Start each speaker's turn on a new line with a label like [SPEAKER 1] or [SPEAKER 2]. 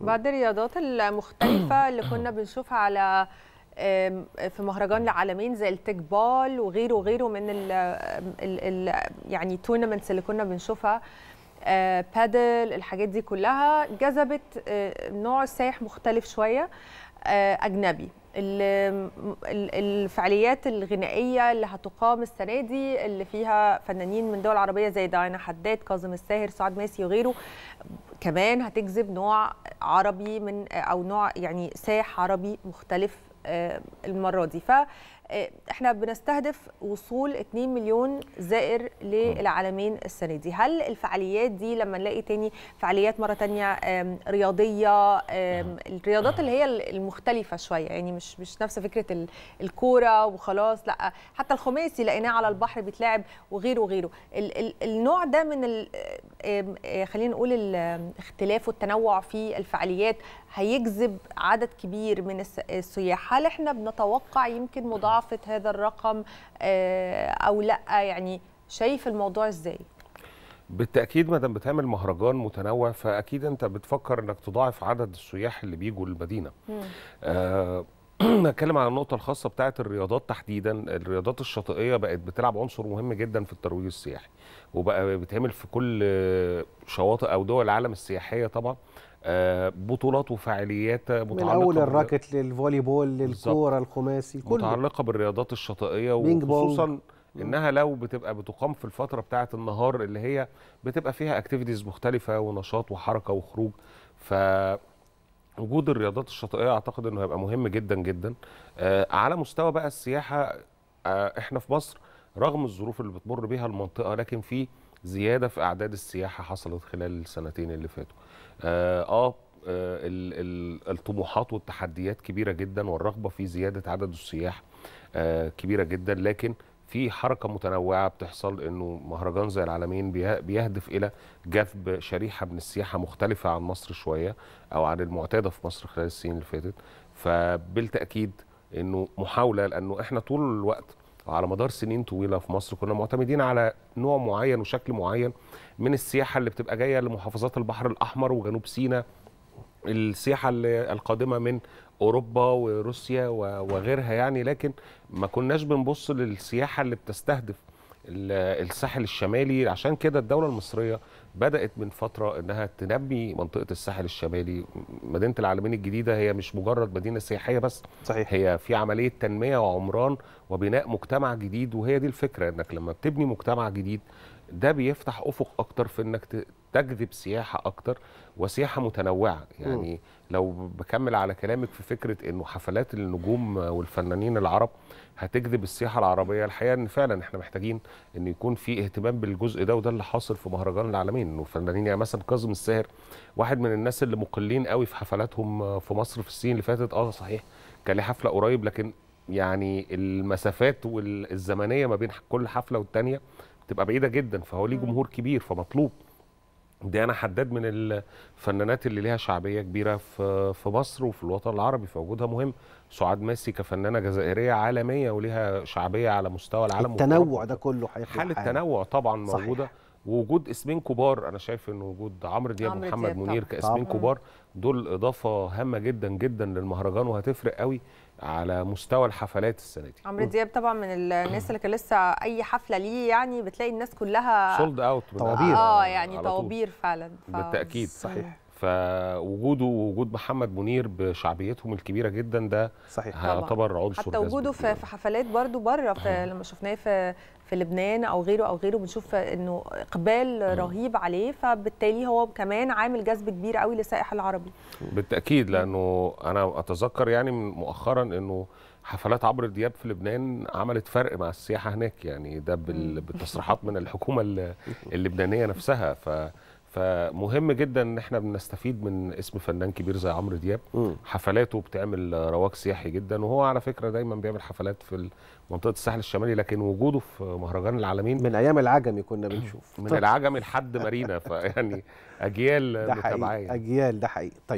[SPEAKER 1] بعد الرياضات المختلفة اللي كنا بنشوفها على في مهرجان العلمين زي التيك بال وغيره وغيره من ال ال ال يعني tournaments اللي كنا بنشوفها آه، بادل الحاجات دي كلها جذبت آه، نوع سائح مختلف شوية آه، ال- الفعاليات الغنائية اللي هتقام السنة دي اللي فيها فنانين من دول عربية زي ديانا حداد كاظم الساهر سعاد ماسي وغيره كمان هتجذب نوع عربي من أو نوع يعني سائح عربي مختلف آه، المرة دي. ف إحنا بنستهدف وصول 2 مليون زائر للعالمين السنة دي. هل الفعاليات دي لما نلاقي تاني فعاليات مرة تانية رياضية الرياضات اللي هي المختلفة شوية يعني مش مش نفس فكرة ال- الكورة وخلاص لأ حتى الخماسي لقيناه على البحر بيتلعب وغيره وغيره. ال ال النوع ده من خلينا نقول الاختلاف والتنوع في الفعاليات هيجذب عدد كبير من الس- السياح هل إحنا بنتوقع يمكن مضاعفة هذا الرقم آه، أو لأ؟ يعني شايف الموضوع إزاي؟
[SPEAKER 2] بالتأكيد ما دام بتعمل مهرجان متنوع فأكيد أنت بتفكر إنك تضاعف عدد السياح اللي بيجوا المدينة. آه، نتكلم عن النقطة الخاصة بتاعه الرياضات تحديدا. الرياضات الشاطئية بقت بتلعب عنصر مهم جدا في الترويج السياحي وبقى بيتعمل في كل شواطئ أو دول العالم السياحية طبعا. بطولات وفعاليات
[SPEAKER 3] من
[SPEAKER 2] متعلقة
[SPEAKER 3] أول
[SPEAKER 2] بالرياضة-
[SPEAKER 3] ال racket لل volleyball للكورة الخماسي كله
[SPEAKER 2] متعلقة بالرياضات
[SPEAKER 3] الشاطئية.
[SPEAKER 2] وخصوصا إنها لو بتبقى بتقام في الفترة بتاعة النهار اللي هي بتبقى فيها activities مختلفة ونشاط وحركة وخروج. ف وجود الرياضات الشاطئية أعتقد إنه هيبقى مهم جدا جدا. آه على مستوى بقى السياحة آه إحنا في مصر رغم الظروف اللي بتمر بيها المنطقة لكن في زيادة في أعداد السياحة حصلت خلال السنتين اللي فاتوا. آه, آه ال- ال- الطموحات والتحديات كبيرة جدا والرغبة في زيادة عدد السياح آه كبيرة جدا. لكن في حركة متنوعة بتحصل إنه مهرجان زي العالمين بيه- بيهدف إلى جذب شريحة من السياحة مختلفة عن مصر شوية أو عن المعتادة في مصر خلال السنين اللي فاتت. فبالتأكيد إنه محاولة لأنه إحنا طول الوقت على مدار سنين طويلة في مصر كنا معتمدين على نوع معين وشكل معين من السياحة اللي بتبقى جاية لمحافظات البحر الأحمر وجنوب سيناء السياحة القادمة من أوروبا وروسيا وغيرها يعني لكن ما كناش بنبص للسياحة اللي بتستهدف الساحل الشمالي. عشان كده الدولة المصرية بدأت من فترة إنها تنمي منطقة الساحل الشمالي. مدينة العالمين الجديدة هي مش مجرد مدينة سياحية بس
[SPEAKER 3] صحيح.
[SPEAKER 2] هي في عملية تنمية وعمران وبناء مجتمع جديد. وهي دي الفكرة إنك لما بتبني مجتمع جديد ده بيفتح أفق أكتر في إنك تجذب سياحة أكتر وسياحة متنوعة. يعني لو بكمل على كلامك في فكرة إنه حفلات النجوم والفنانين العرب هتجذب السياحة العربية الحقيقة إن فعلا إحنا محتاجين إن يكون في اهتمام بالجزء ده وده اللي حاصل في مهرجان العالمين. إنه الفنانين يعني مثلا كاظم الساهر واحد من الناس اللي مقلين قوي في حفلاتهم في مصر في السنين اللي فاتت. آه صحيح كان ليه حفلة قريب لكن يعني المسافات والزمنيه ما بين كل حفلة والتانية بتبقى بعيدة جدا فهو ليه جمهور كبير فمطلوب. ديانا حداد من الفنانات اللي ليها شعبية كبيرة في في مصر وفي الوطن العربي فوجودها مهم سعاد ماسي كفنانة جزائرية عالمية وليها شعبية على مستوى العالم
[SPEAKER 3] التنوع. ده كله هيفرق
[SPEAKER 2] حالة
[SPEAKER 3] حاجة.
[SPEAKER 2] تنوع طبعا
[SPEAKER 3] صحيح.
[SPEAKER 2] ووجود اسمين كبار أنا شايف إن وجود عمرو دياب ومحمد منير. كاسمين
[SPEAKER 3] طبعاً.
[SPEAKER 2] كبار دول إضافة هامة جدا جدا للمهرجان وهتفرق قوي على مستوى الحفلات السنة دي
[SPEAKER 1] عمرو دياب طبعا من الناس اللي كان لسه أي حفلة ليه يعني بتلاقي الناس كلها
[SPEAKER 2] sold out
[SPEAKER 3] طوابير.
[SPEAKER 1] آه يعني. طوابير فعلا ف...
[SPEAKER 2] بالتأكيد
[SPEAKER 3] صحيح
[SPEAKER 2] فوجوده ووجود محمد منير بشعبيتهم الكبيرة جدا ده
[SPEAKER 3] صحيح
[SPEAKER 2] هيعتبر عنصر
[SPEAKER 1] حتى وجوده. في في حفلات برضو بره في لما شفناه في في لبنان أو غيره أو غيره بنشوف إنه إقبال رهيب عليه فبالتالي هو كمان عامل جذب كبير قوي للسائح العربي.
[SPEAKER 2] بالتأكيد لأنه أنا أتذكر يعني من مؤخرا إنه حفلات عمرو دياب في لبنان عملت فرق مع السياحة هناك يعني ده بال- بالتصريحات من الحكومة ال- اللبنانية نفسها. ف فمهم جدا إن إحنا بنستفيد من اسم فنان كبير زي عمرو دياب.
[SPEAKER 3] مم.
[SPEAKER 2] حفلاته بتعمل رواج سياحي جدا وهو على فكرة دايما بيعمل حفلات في منطقة الساحل الشمالي لكن وجوده في مهرجان العالمين
[SPEAKER 3] من أيام العجمي كنا بنشوف.
[SPEAKER 2] من العجمي لحد مارينا فيعني
[SPEAKER 3] أجيال
[SPEAKER 2] متابعه
[SPEAKER 3] أجيال ده حقيقي. طيب.